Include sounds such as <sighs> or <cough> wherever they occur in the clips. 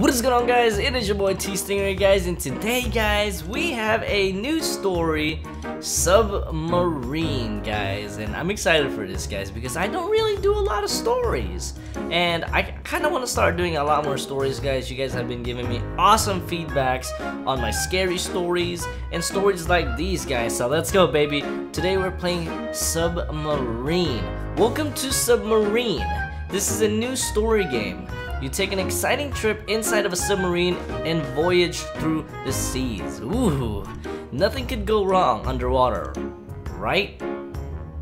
What is going on guys? It is your boy TStingray guys and today guys we have a new story Submarine guys and I'm excited for this guys because I don't really do a lot of stories and I kind of want to start doing a lot more stories guys. You guys have been giving me awesome feedbacks on my scary stories and stories like these guys so let's go baby. Today we're playing Submarine. Welcome to Submarine. This is a new story game you take an exciting trip inside of a submarine and voyage through the seas. Ooh, nothing could go wrong underwater, right?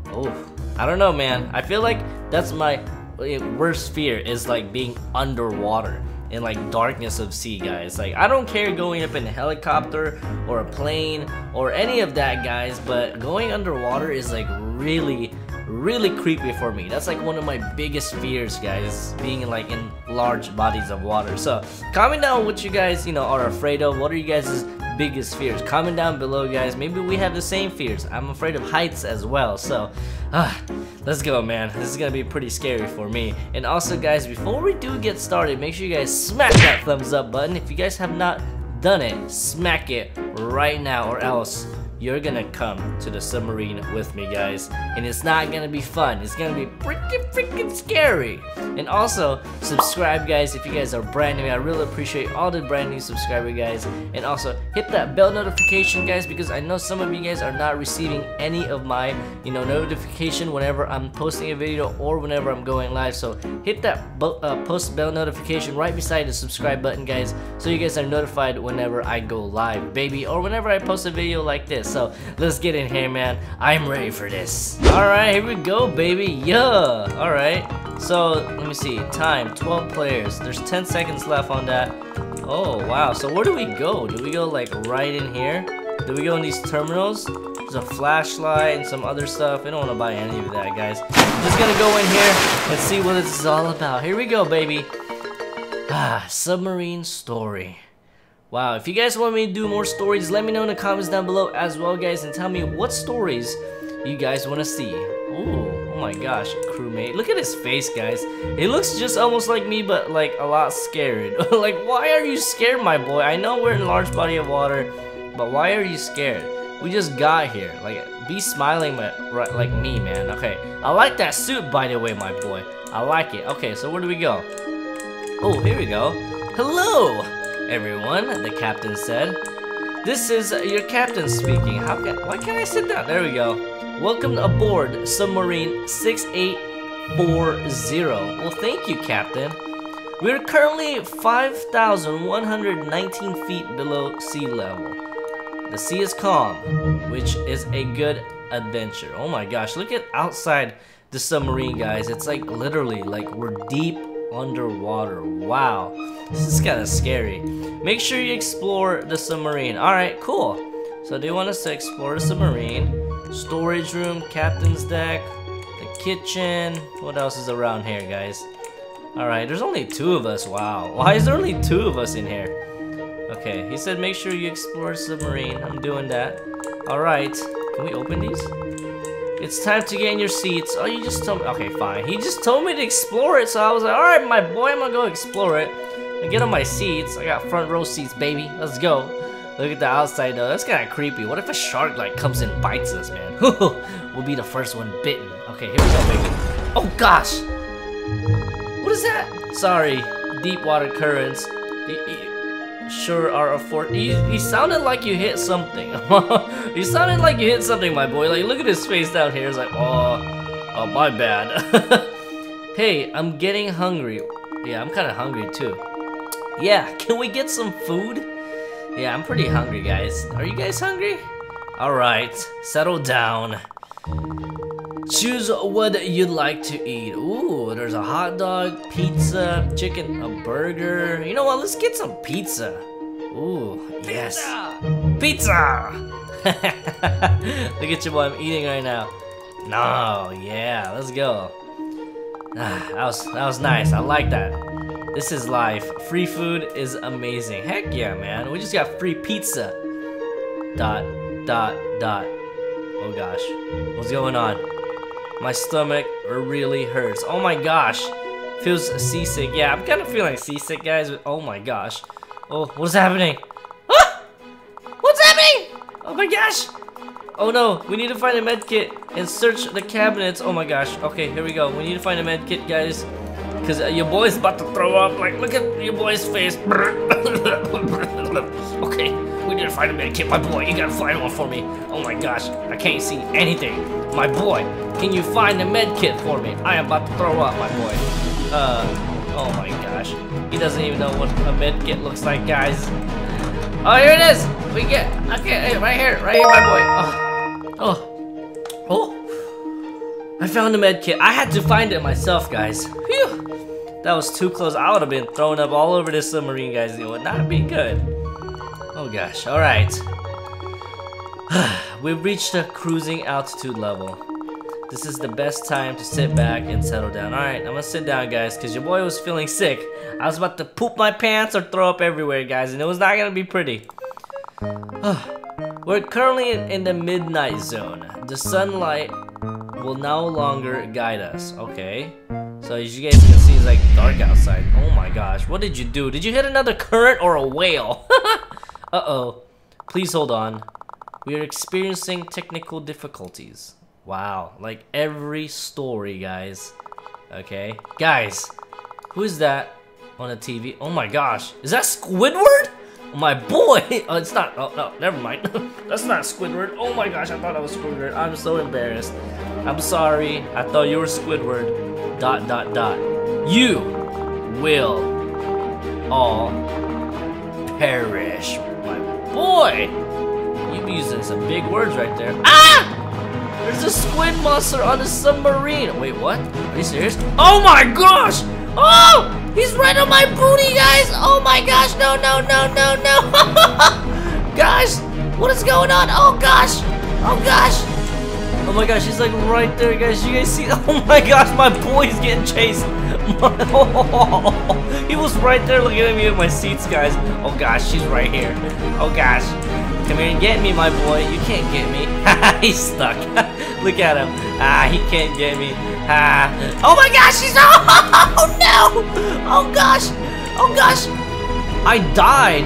Oh, I don't know, man. I feel like that's my eh, worst fear is like being underwater in like darkness of sea guys like I don't care going up in a helicopter or a plane or any of that guys but going underwater is like really really creepy for me. That's like one of my biggest fears, guys, being like in large bodies of water. So comment down what you guys, you know, are afraid of. What are you guys' biggest fears? Comment down below, guys. Maybe we have the same fears. I'm afraid of heights as well. So, ah, let's go, man. This is gonna be pretty scary for me. And also, guys, before we do get started, make sure you guys smack that thumbs up button. If you guys have not done it, smack it right now or else you're gonna come to the submarine with me guys. And it's not gonna be fun. It's gonna be pretty freaking scary. And also subscribe guys if you guys are brand new. I really appreciate all the brand new subscriber guys. And also hit that bell notification guys because I know some of you guys are not receiving any of my you know notification whenever I'm posting a video or whenever I'm going live. So hit that uh, post bell notification right beside the subscribe button guys so you guys are notified whenever I go live baby or whenever I post a video like this so let's get in here, man. I'm ready for this. Alright, here we go, baby. Yeah. Alright. So, let me see. Time, 12 players. There's 10 seconds left on that. Oh, wow. So where do we go? Do we go, like, right in here? Do we go in these terminals? There's a flashlight and some other stuff. I don't want to buy any of that, guys. I'm just gonna go in here and see what this is all about. Here we go, baby. Ah, submarine story. Wow, if you guys want me to do more stories, let me know in the comments down below as well, guys, and tell me what stories you guys want to see. Ooh, oh my gosh, crewmate. Look at his face, guys. It looks just almost like me, but like a lot scared. <laughs> like, why are you scared, my boy? I know we're in a large body of water, but why are you scared? We just got here. Like, be smiling right, like me, man. Okay, I like that suit, by the way, my boy. I like it. Okay, so where do we go? Oh, here we go. Hello! Everyone, the captain said. This is your captain speaking. How can, why can't I sit down? There we go. Welcome aboard submarine 6840. Well, thank you, captain. We're currently 5,119 feet below sea level. The sea is calm, which is a good adventure. Oh my gosh, look at outside the submarine, guys. It's like literally like we're deep underwater. Wow, this is kind of scary. Make sure you explore the submarine. Alright, cool. So they want us to explore the submarine. Storage room, captain's deck, the kitchen. What else is around here, guys? Alright, there's only two of us. Wow. <laughs> Why is there only two of us in here? Okay, he said make sure you explore submarine. I'm doing that. Alright. Can we open these? It's time to get in your seats. Oh, you just told me. Okay, fine. He just told me to explore it, so I was like, alright, my boy, I'm gonna go explore it. I get on my seats. I got front row seats, baby. Let's go. Look at the outside, though. That's kind of creepy. What if a shark, like, comes and bites us, man? <laughs> we'll be the first one bitten. Okay, here we go, baby. Oh, gosh. What is that? Sorry. Deep water currents sure are a fort. You sounded like you hit something. <laughs> you sounded like you hit something, my boy. Like, look at his face down here. It's like, oh, oh, my bad. <laughs> hey, I'm getting hungry. Yeah, I'm kind of hungry too. Yeah, <laughs> can we get some food? Yeah, I'm pretty hungry, guys. Are you guys hungry? Alright, settle down. Choose what you'd like to eat. Ooh, there's a hot dog, pizza, chicken, a burger. You know what? Let's get some pizza. Ooh, yes. Pizza! Pizza! <laughs> Look at you, boy. I'm eating right now. No, yeah, let's go. Ah, that was that was nice. I like that. This is life. Free food is amazing. Heck yeah, man. We just got free pizza. Dot, dot, dot. Oh gosh. What's going on? My stomach really hurts. Oh my gosh. Feels seasick. Yeah, I'm kind of feeling seasick, guys. Oh my gosh. Oh, what's happening? Ah! What's happening? Oh my gosh. Oh no, we need to find a med kit and search the cabinets. Oh my gosh. Okay, here we go. We need to find a med kit, guys. Because uh, your boy's about to throw up. Like, look at your boy's face. <laughs> okay, to find a med kit. My boy, you gotta find one for me. Oh my gosh, I can't see anything. My boy, can you find a med kit for me? I am about to throw up, my boy. Uh, oh my gosh. He doesn't even know what a med kit looks like, guys. Oh, here it is. We get, okay, right here, right here, my boy. Oh. Oh. Oh. I found a med kit. I had to find it myself, guys. Phew. That was too close. I would have been thrown up all over this submarine, guys. It would not be good. Oh gosh. Alright. <sighs> We've reached the cruising altitude level. This is the best time to sit back and settle down. Alright, I'm gonna sit down, guys, because your boy was feeling sick. I was about to poop my pants or throw up everywhere, guys, and it was not gonna be pretty. <sighs> We're currently in the midnight zone. The sunlight will no longer guide us, okay? So as you guys can see, it's like dark outside. Oh my gosh, what did you do? Did you hit another current or a whale? <laughs> Uh-oh. Please hold on. We are experiencing technical difficulties. Wow, like every story, guys. Okay? Guys, who is that on the TV? Oh my gosh, is that Squidward? Oh my boy! <laughs> Oh, it's not. Oh, no, never mind. <laughs> That's not Squidward. Oh my gosh, I thought that was Squidward. I'm so embarrassed. I'm sorry. I thought you were Squidward. Dot, dot, dot. You will all perish. Boy! You using some big words right there. Ah! There's a squid monster on the submarine. Wait, what? Are you serious? Oh my gosh! Oh! He's right on my booty, guys! Oh my gosh, no, no, no, no, no! <laughs> gosh, what is going on? Oh gosh! Oh gosh! Oh my gosh, he's like right there, guys. You guys see? <laughs> Oh my gosh, my boy's getting chased. <laughs> he was right there looking at me at my seats, guys. Oh gosh, she's right here. Oh gosh. Come here and get me, my boy. You can't get me. <laughs> he's stuck. <laughs> Look at him. Ah, he can't get me. Ah. Oh my gosh, he's oh no! Oh gosh! Oh gosh! I died.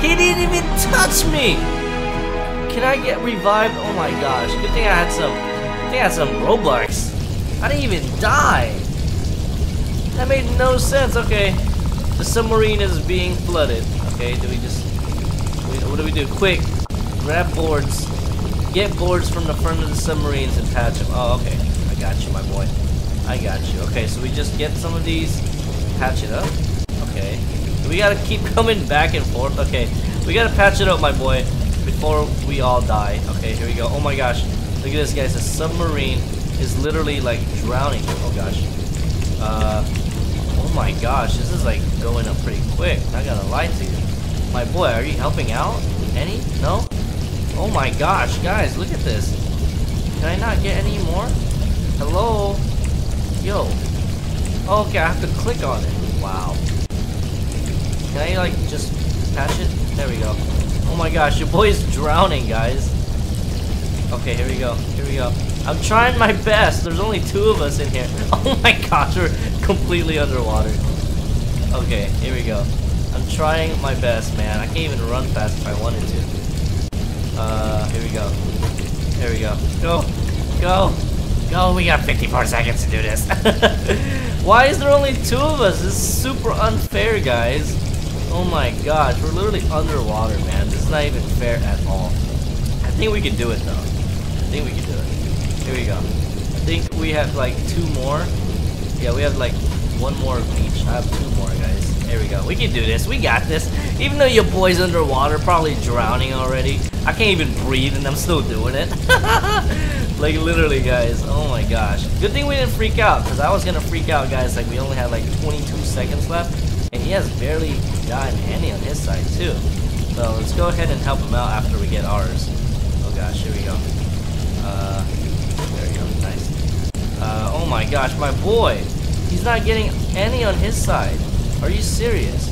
He didn't even touch me. Can I get revived? Oh my gosh! Good thing I had some. I think I had some Robux. I didn't even die. That made no sense. Okay, the submarine is being flooded. Okay, do we just? What do we do? Quick, grab boards. Get boards from the front of the submarines and patch them. Oh, okay I got you, my boy. I got you. Okay, so we just get some of these, patch it up. Okay. We gotta keep <laughs> coming back and forth. Okay, we gotta patch it up, my boy, before we all die. Okay, here we go. Oh my gosh. Look at this, guys. The submarine is literally like drowning. Oh gosh. Uh, oh my gosh. This is like going up pretty quick. I gotta lie to you. My boy, are you helping out? Any? No? Oh my gosh, guys, look at this. Can I not get any more? Hello? Yo. Oh, okay, I have to click on it. Wow. Can I, like, just patch it? There we go. Oh my gosh, your boy's drowning, guys. Okay, here we go. Here we go. I'm trying my best. There's only two of us in here. <laughs> Oh my gosh, we're completely underwater. Okay, here we go. I'm trying my best, man. I can't even run fast if I wanted to. Uh, here we go. Here we go. Go! Go! Go, we got 54 seconds to do this. <laughs> Why is there only two of us? This is super unfair, guys. Oh my gosh, we're literally underwater, man. This is not even fair at all. I think we can do it, though. I think we can do it. Here we go. I think we have, like, two more. Yeah, we have, like, one more of each. I have two more, guys. There we go. We can do this. We got this. Even though your boy's underwater, probably drowning already. I can't even breathe, and I'm still doing it. <laughs> Like literally, guys. Oh my gosh. Good thing we didn't freak out, because I was gonna freak out, guys. Like we only had like 22 seconds left, and he has barely gotten any on his side too. So let's go ahead and help him out after we get ours. Oh gosh, here we go. Uh, Uh, oh my gosh, my boy. He's not getting any on his side. Are you serious?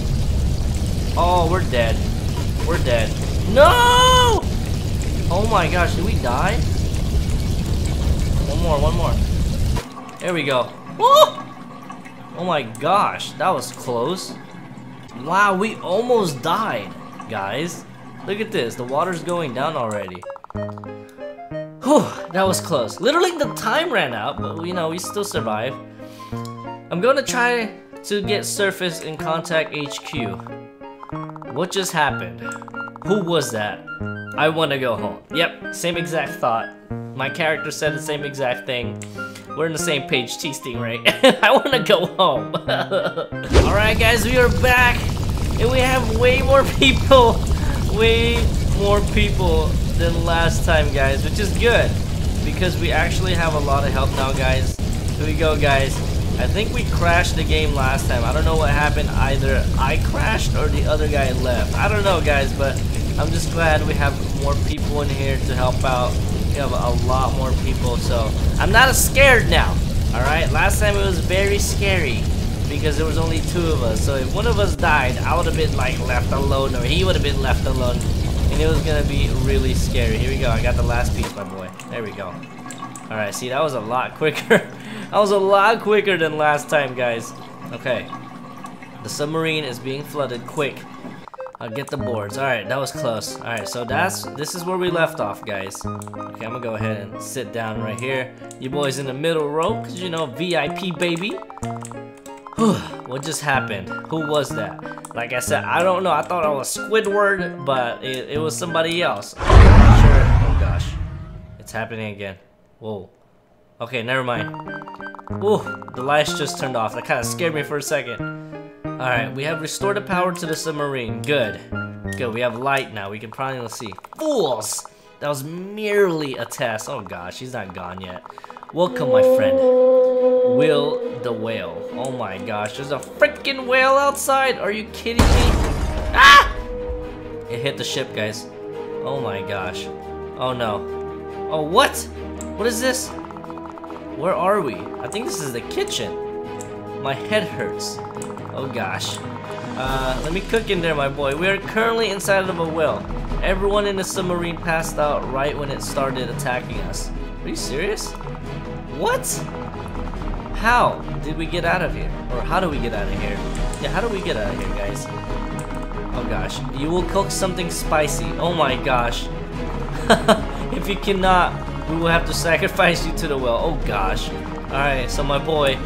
Oh, we're dead. We're dead. No! Oh my gosh, did we die? One more, one more. There we go. Oh! <laughs> Oh my gosh, that was close. Wow, we almost died, guys. Look at this, the water's going down already. Whew, that was close. Literally the time ran out, but you know, we still survived. I'm gonna try to get surface in contact HQ. What just happened? Who was that? I wanna go home. Yep, same exact thought. My character said the same exact thing. We're on the same page, T Stingray. <laughs> I wanna go home. <laughs> Alright guys, we are back. And we have way more <laughs> people. Way more people than last time, guys, which is good. Because we actually have a lot of help now, guys. Here we go, guys. I think we crashed the game last time. I don't know what happened. Either I crashed or the other guy left. I don't know, guys, but I'm just glad we have more people in here to help out. We have a lot more people, so I'm not as scared now. Alright, last time it was very scary because there was only two of us. So if one of us died, I would have been like left alone or he would have been left alone. And it was gonna be really scary. Here we go, I got the last piece, my boy. There we go. Alright, see, that was a lot <laughs> quicker. that was a lot quicker than last time, guys. Okay. The submarine is being flooded quick. I'll get the boards. Alright, that was close. Alright, so that's this is where we left off, guys. Okay, I'm gonna go ahead and sit down right here. You boys in the middle row, because you know, VIP baby. <sighs> what just happened? Who was that? Like I said, I don't know. I thought I was Squidward, but it, it was somebody else. Sure. Oh gosh. It's happening again. Whoa. Okay, never mind. Ooh, the lights just turned off. That kind of scared me for a second. Alright, we have restored the power to the submarine. Good. Good, we have light now. We can finally see. Fools! That was merely a test. Oh gosh, he's not gone yet. Welcome, my friend. Will the whale. Oh my gosh, there's a freaking whale outside. Are you kidding me? Ah! It hit the ship, guys. Oh my gosh. Oh no. Oh, what? What is this? Where are we? I think this is the kitchen. My head hurts. Oh gosh. Uh, let me cook in there, my boy. We are currently inside of a whale. Everyone in the submarine passed out right when it started attacking us. Are you serious? What? How did we get out of here? Or how do we get out of here? Yeah, how do we get out of here, guys? Oh gosh. You will cook something spicy. Oh my gosh. <laughs> if you cannot, we will have to sacrifice you to the well. Oh gosh. Alright, so my boy,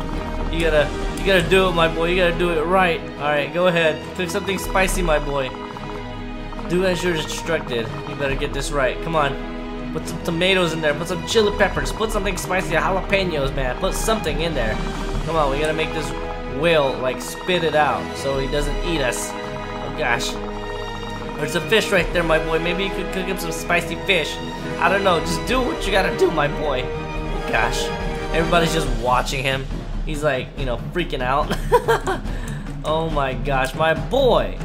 you gotta you gotta do it, my boy. You gotta do it right. Alright, go ahead. Cook something spicy, my boy. Do as you're instructed. You better get this right. Come on. Put some tomatoes in there. Put some chili peppers. Put something spicy. Jalapenos, man. Put something in there. Come on, we gotta make this whale, like, spit it out so he doesn't eat us. Oh, gosh. There's a fish right there, my boy. Maybe you could cook him some spicy fish. I don't know. Just do what you gotta do, my boy. Oh, gosh. Everybody's just watching him. He's like, you know, freaking out. <laughs> oh my gosh, my boy.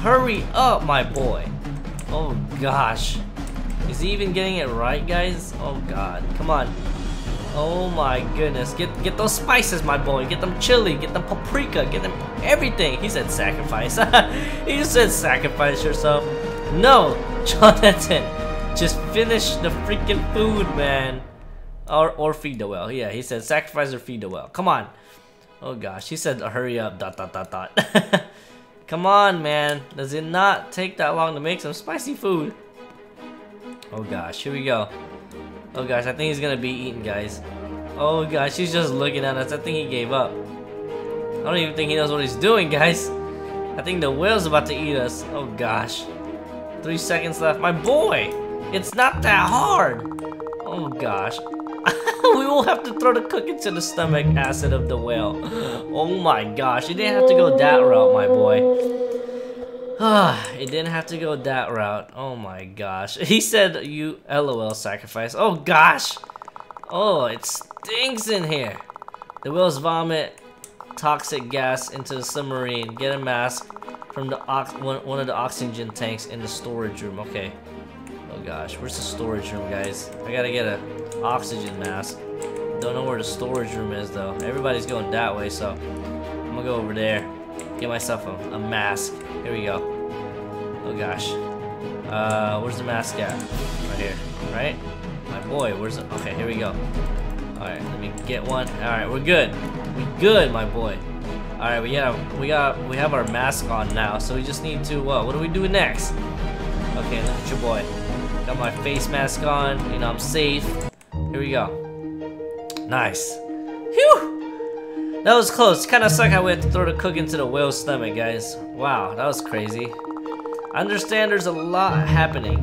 Hurry up, my boy. Oh gosh. Is he even getting it right, guys? Oh god. Come on. Oh my goodness. Get get those spices, my boy. Get them chili, get them paprika, get them everything. He said sacrifice. <laughs> he said sacrifice yourself. No, <laughs> Jonathan. Just finish the freaking food, man. Or, or feed the well. Yeah, he said sacrifice or feed the well. Come on. Oh gosh, he said hurry up, dot dot dot dot. <laughs> Come on, man. Does it not take that long to make some spicy food? Oh gosh, here we go. Oh gosh, I think he's gonna be eaten, guys. Oh gosh, he's just looking at us. I think he gave up. I don't even think he knows what he's doing, guys. I think the whale's about to eat us. Oh gosh. Three seconds left. My boy! It's not that hard! Oh gosh. <laughs> we will have to throw the cook into the stomach acid of the whale. <gasps> Oh my gosh, you didn't have to go that route, my boy. <sighs> It didn't have to go that route. Oh my gosh. He said you LOL sacrifice. Oh gosh. Oh, it stinks in here. The whales vomit toxic gas into the submarine. Get a mask from the one, one of the oxygen tanks in the storage room. Okay. Oh gosh, where's the storage room, guys? I gotta get a oxygen mask. Don't know where the storage room is though. Everybody's going that way, so I'm gonna go over there. Get myself a, a mask. Here we go. Oh gosh. Uh, where's the mask at? Right here, right? My boy, where's it? Okay, here we go. Alright, let me get one. Alright, we're good. We good, my boy. All right, we have we got we have our mask on now, so we just need to uh, what do we do next? Okay, look at your boy. Got my face mask on. You know I'm safe. Here we go. Nice. Phew! That was close. Kind of suck how we had to throw the cook into the whale's stomach, guys. Wow, that was crazy. I understand there's a lot happening,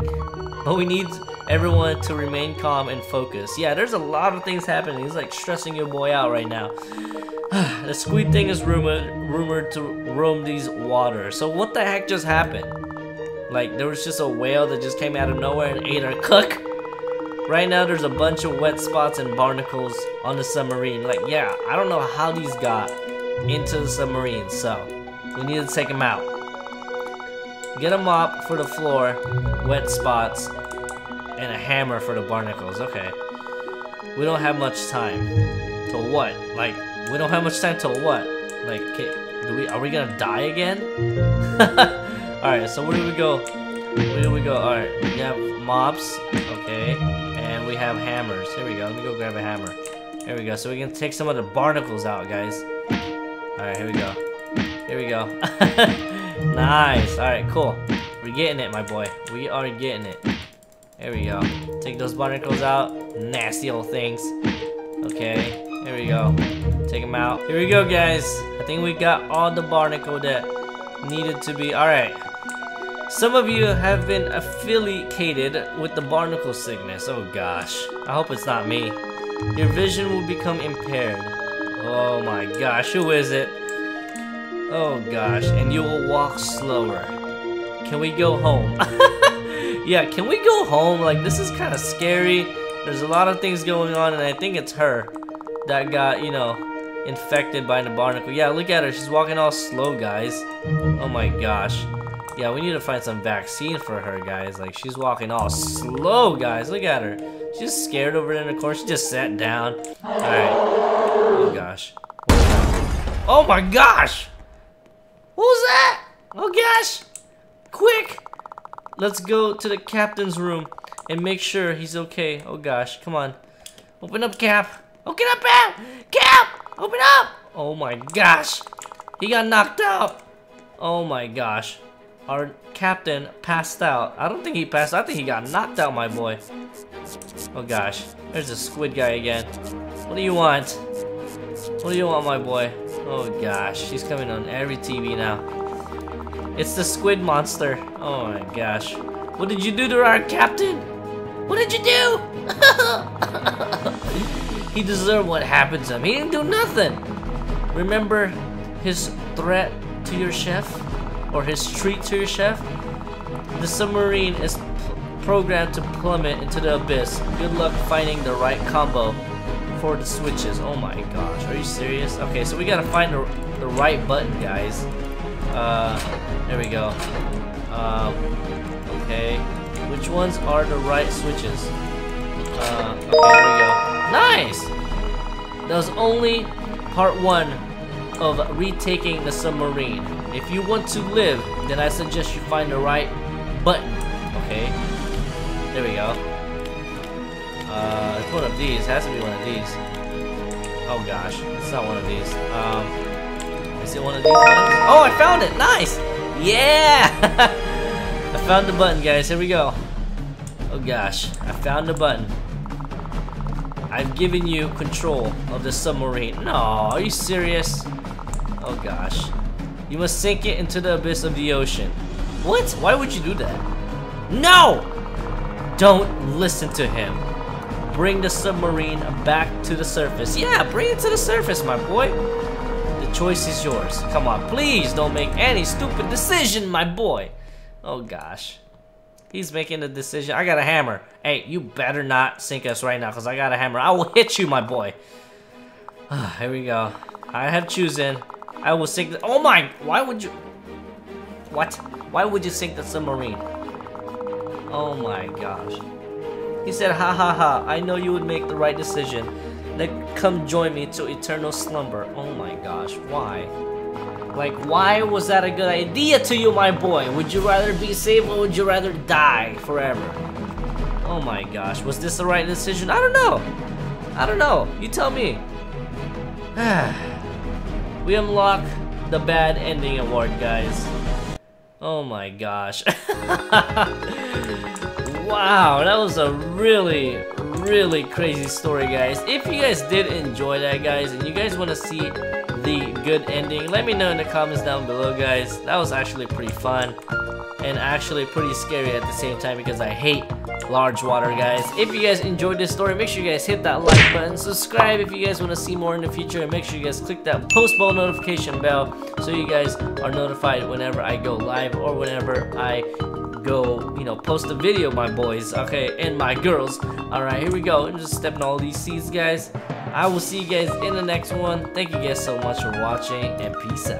but we need everyone to remain calm and focused. Yeah, there's a lot of things happening. He's like stressing your boy out right now. <sighs> the squid thing is rumored rumored to roam these waters. So what the heck just happened? Like there was just a whale that just came out of nowhere and ate our cook. Right now there's a bunch of wet spots and barnacles on the submarine. Like yeah, I don't know how these got into the submarine. So we need to take them out. Get a mop for the floor, wet spots, and a hammer for the barnacles. Okay. We don't have much time. To what? Like, we don't have much time to what? Like, do we? Are we gonna die again? <laughs> All right. So where do we go? Where do we go? All right. We have mops. Okay. We have hammers. Here we go. Let me go grab a hammer. Here we go. So we can take some of the barnacles out, guys. All right. Here we go. Here we go. <laughs> nice. All right. Cool. We're getting it, my boy. We are getting it. There we go. Take those barnacles out. Nasty old things. Okay, here we go. Take them out. Here we go, guys. I think we got all the barnacle that needed to be. Alright. Some of you have been affiliated with the barnacle sickness. Oh gosh. I hope it's not me. Your vision will become impaired. Oh my gosh, who is it? Oh gosh, and you will walk slower. Can we go home? <laughs> yeah, can we go home? Like, this is kind of scary. There's a lot of things going on, and I think it's her that got, you know, infected by the barnacle. Yeah, look at her. She's walking all slow, guys. Oh my gosh. Yeah, we need to find some vaccine for her, guys. Like, she's walking all slow, guys. Look at her. She's scared over there in the corner. She just sat down. Alright. Oh gosh. Oh my gosh! What was that? Oh gosh! Quick! Let's go to the captain's room and make sure he's okay. Oh gosh, come on. Open up, Cap. Open up, Cap! Cap! Open up! Oh my gosh. He got knocked out. Oh my gosh. Our captain passed out. I don't think he passed I think he got knocked out, my boy. Oh gosh. There's a squid guy again. What do you want? What do you want, my boy? Oh gosh. He's coming on every TV now. It's the squid monster. Oh my gosh. What did you do to our captain? What did you do? <laughs> he deserved what happened to him. He didn't do nothing. Remember his threat to your chef? Or his treat to your chef? The submarine is programmed to plummet into the abyss. Good luck finding the right combo for the switches. Oh my gosh, are you serious? Okay, so we gotta find the, the right button, guys. Uh, there we go. Um, okay. Which ones are the right switches? Uh, okay, there we go. Nice! That was only part one of retaking the submarine. If you want to live, then I suggest you find the right button. Okay. There we go. Uh, it's one of these. It has to be one of these. Oh gosh, it's not one of these. Um, is it one of these ones? Oh, I found it! Nice! Yeah! <laughs> I found the button, guys. Here we go. Oh gosh, I found the button. I've given you control of the submarine. No, are you serious? Oh gosh. You must sink it into the abyss of the ocean. What? Why would you do that? No! Don't listen to him. Bring the submarine back to the surface. Yeah, bring it to the surface, my boy. The choice is yours. Come on, please don't make any stupid decision, my boy. Oh gosh. He's making a decision. I got a hammer. Hey, you better not sink us right now because I got a hammer. I will hit you, my boy. <sighs> Here we go. I have chosen. I will sink the- Oh my! Why would you- What? Why would you sink the submarine? Oh my gosh. He said, ha ha ha, I know you would make the right decision. Then come join me to eternal slumber. Oh my gosh, why? Like, why was that a good idea to you, my boy? Would you rather be saved or would you rather die forever? Oh my gosh, was this the right decision? I don't know. I don't know. You tell me. <sighs> <sighs> we unlock the bad ending award, guys. Oh my gosh. <laughs> wow, that was a really, really crazy story, guys. If you guys did enjoy that, guys, and you guys want to see the good ending, let me know in the comments down below, guys. That was actually pretty fun and actually pretty scary at the same time because I hate large water guys. If you guys enjoyed this story make sure you guys hit that like button. Subscribe if you guys want to see more in the future and make sure you guys click that post bell notification bell so you guys are notified whenever I go live or whenever I go you know post a video my boys okay and my girls. All right here we go. I'm just stepping all these seeds guys. I will see you guys in the next one. Thank you guys so much for watching and peace out